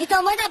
Então manda.